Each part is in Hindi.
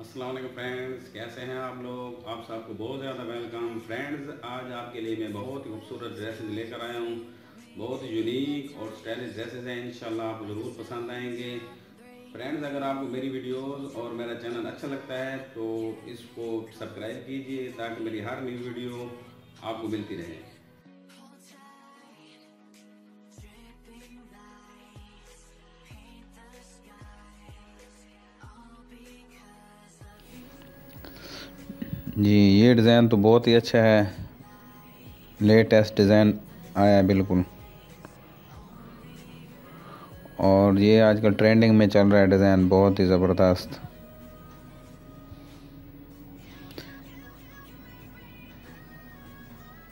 अस्सलाम वालेकुम फ्रेंड्स, कैसे हैं आप लोग? आप सबको बहुत ज़्यादा वेलकम फ्रेंड्स आज आपके लिए मैं बहुत ही खूबसूरत ड्रेसेस लेकर आया हूँ। बहुत ही यूनिक और स्टाइलिश ड्रेसेस हैं, इंशाल्लाह आपको ज़रूर पसंद आएँगे। फ्रेंड्स अगर आपको मेरी वीडियोस और मेरा चैनल अच्छा लगता है तो इसको सब्सक्राइब कीजिए ताकि मेरी हर न्यू वीडियो आपको मिलती रहे। जी, ये डिज़ाइन तो बहुत ही अच्छा है। लेटेस्ट डिज़ाइन आया है, बिल्कुल। और ये आजकल ट्रेंडिंग में चल रहा है डिज़ाइन, बहुत ही ज़बरदस्त।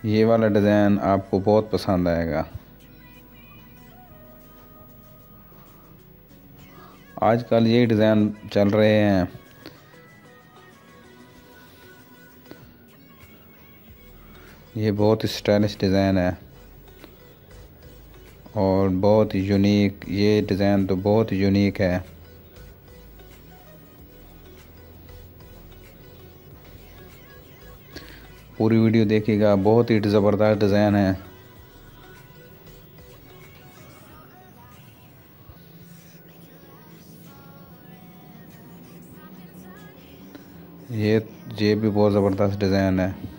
ये वाला डिज़ाइन आपको बहुत पसंद आएगा। आजकल ये डिज़ाइन चल रहे हैं। ये बहुत स्टाइलिश डिज़ाइन है। और बहुत यूनिक ये डिज़ाइन तो बहुत यूनिक है। पूरी वीडियो देखिएगा, बहुत ही ज़बरदस्त डिज़ाइन है। ये ये भी बहुत ज़बरदस्त डिज़ाइन है।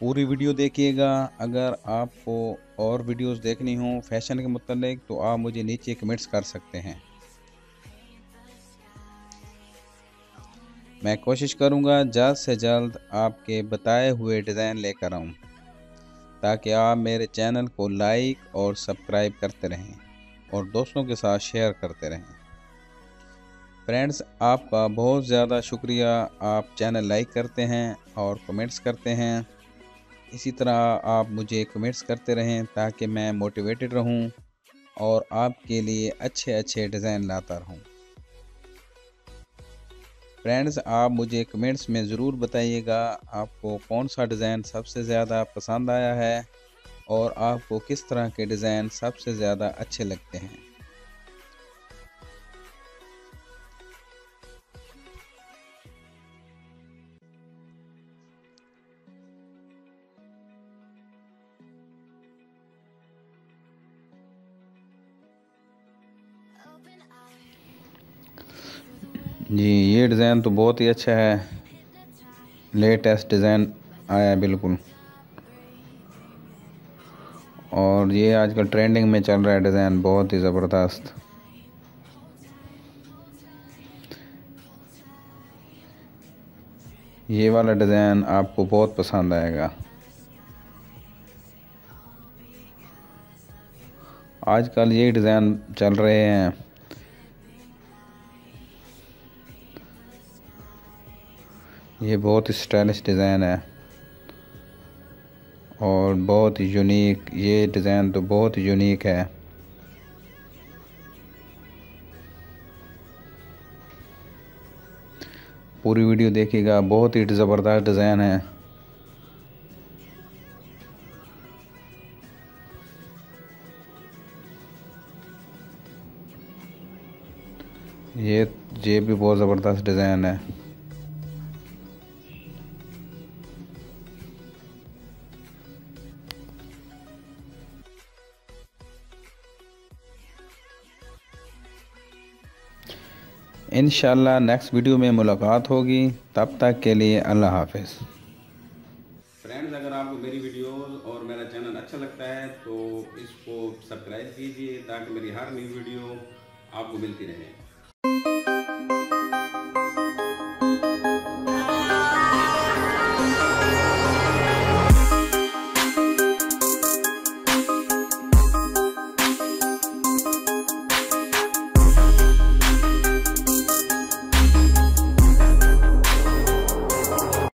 पूरी वीडियो देखिएगा। अगर आपको और वीडियोस देखनी हो फ़ैशन के मतलब तो आप मुझे नीचे कमेंट्स कर सकते हैं। मैं कोशिश करूँगा जल्द से जल्द आपके बताए हुए डिज़ाइन लेकर आऊँ, ताकि आप मेरे चैनल को लाइक और सब्सक्राइब करते रहें और दोस्तों के साथ शेयर करते रहें। फ्रेंड्स, आपका बहुत ज़्यादा शुक्रिया। आप चैनल लाइक करते हैं और कमेंट्स करते हैं। इसी तरह आप मुझे कमेंट्स करते रहें ताकि मैं मोटिवेटेड रहूँ और आपके लिए अच्छे अच्छे डिज़ाइन लाता रहूँ। फ्रेंड्स आप मुझे कमेंट्स में ज़रूर बताइएगा आपको कौन सा डिज़ाइन सबसे ज़्यादा पसंद आया है और आपको किस तरह के डिज़ाइन सबसे ज़्यादा अच्छे लगते हैं। जी, ये डिज़ाइन तो बहुत ही अच्छा है। लेटेस्ट डिज़ाइन आया है, बिल्कुल। और ये आजकल ट्रेंडिंग में चल रहा है डिज़ाइन, बहुत ही ज़बरदस्त। ये वाला डिज़ाइन आपको बहुत पसंद आएगा। आजकल ये डिज़ाइन चल रहे हैं। ये बहुत स्टाइलिश डिज़ाइन है। और बहुत यूनिक, ये डिज़ाइन तो बहुत यूनिक है। पूरी वीडियो देखिएगा, बहुत ही ज़बरदस्त डिज़ाइन है। ये ये भी बहुत ज़बरदस्त डिज़ाइन है। इन नेक्स्ट वीडियो में मुलाकात होगी। तब तक के लिए अल्लाह हाफिज़। फ्रेंड्स अगर आपको मेरी वीडियोस और मेरा चैनल अच्छा लगता है तो इसको सब्सक्राइब कीजिए ताकि मेरी हर न्यू वीडियो आपको मिलती रहे।